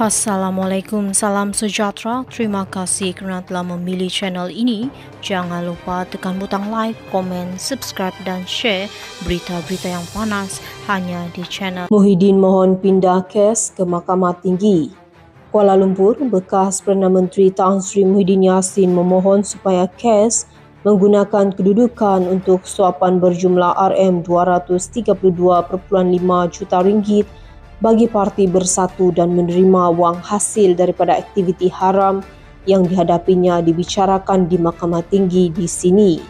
Assalamualaikum, salam sejahtera. Terima kasih kerana telah memilih channel ini. Jangan lupa tekan butang like, komen, subscribe dan share berita-berita yang panas hanya di channel. Muhyiddin mohon pindah kes ke Mahkamah Tinggi. Kuala Lumpur, bekas Perdana Menteri Tan Sri Muhyiddin Yassin memohon supaya kes menggunakan kedudukan untuk suapan berjumlah RM232.5 juta ringgit bagi parti bersatu dan menerima wang hasil daripada aktiviti haram yang dihadapinya dibicarakan di Mahkamah Tinggi di sini.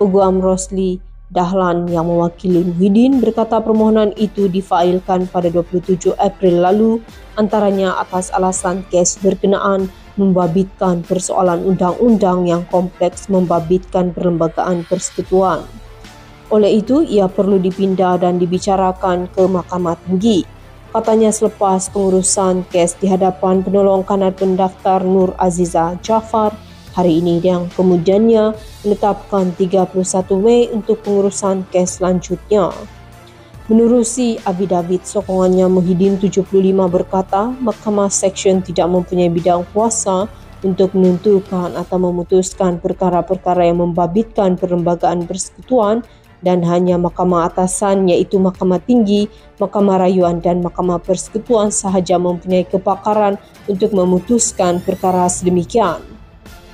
Peguam Rosli Dahlan yang mewakili Muhyiddin berkata permohonan itu difailkan pada 27 April lalu antaranya atas alasan kes berkenaan membabitkan persoalan undang-undang yang kompleks membabitkan perlembagaan persekutuan. Oleh itu, ia perlu dipindah dan dibicarakan ke Mahkamah Tinggi. Katanya selepas pengurusan kes di hadapan penolong kanan pendaftar Nur Aziza Jafar hari ini yang kemudiannya menetapkan 31 Mei untuk pengurusan kes selanjutnya. Menerusi David sokongannya Muhyiddin 75 berkata Mahkamah Seksyen tidak mempunyai bidang kuasa untuk menentukan atau memutuskan perkara-perkara yang membabitkan perlembagaan persekutuan dan hanya Mahkamah Atasan iaitu Mahkamah Tinggi, Mahkamah Rayuan dan Mahkamah Persekutuan sahaja mempunyai kepakaran untuk memutuskan perkara sedemikian.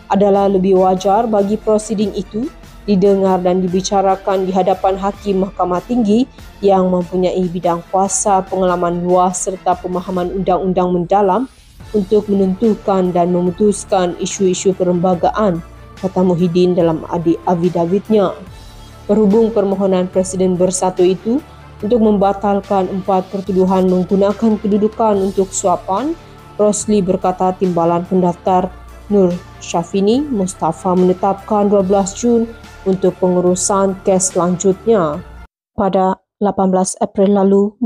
Adalah lebih wajar bagi prosiding itu didengar dan dibicarakan di hadapan Hakim Mahkamah Tinggi yang mempunyai bidang kuasa, pengalaman luas serta pemahaman undang-undang mendalam untuk menentukan dan memutuskan isu-isu perlembagaan, kata Muhyiddin dalam adik avidavitnya berhubung permohonan Presiden Bersatu itu untuk membatalkan empat pertuduhan menggunakan kedudukan untuk suapan, Rosli berkata timbalan pendaftar Nur Syafini Mustafa menetapkan 12 Jun untuk pengurusan kes selanjutnya. Pada 18 April lalu,